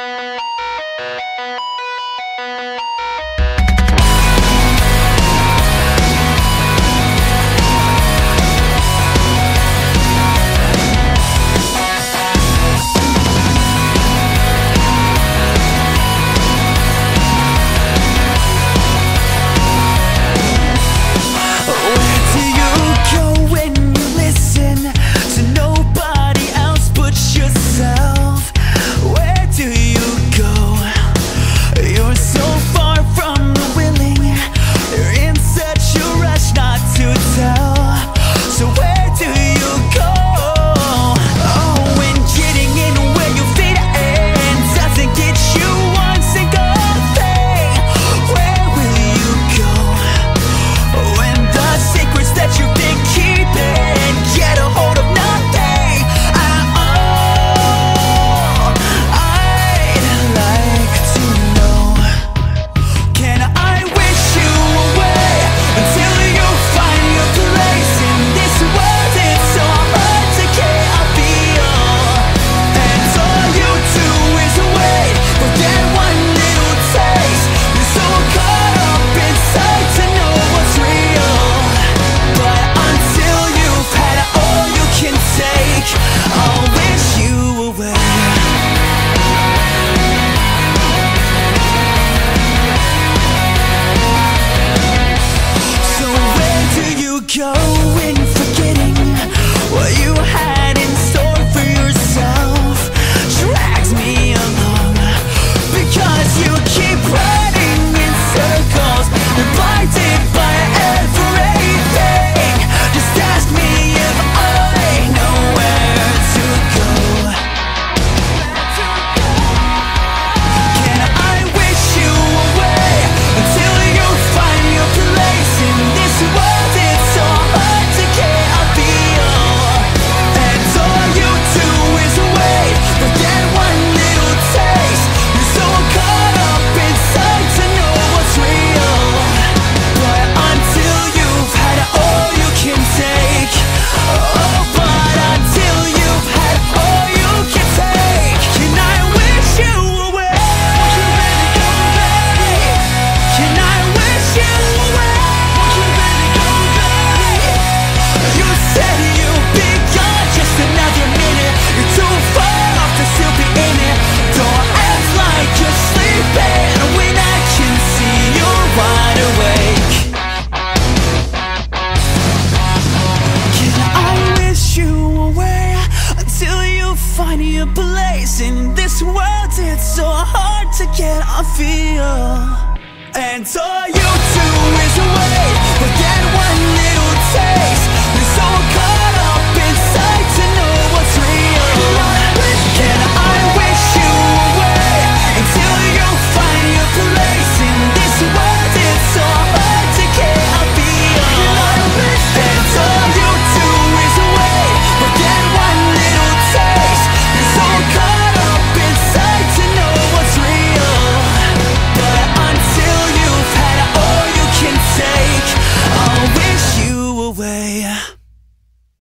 Bye. To get a feel. And all you do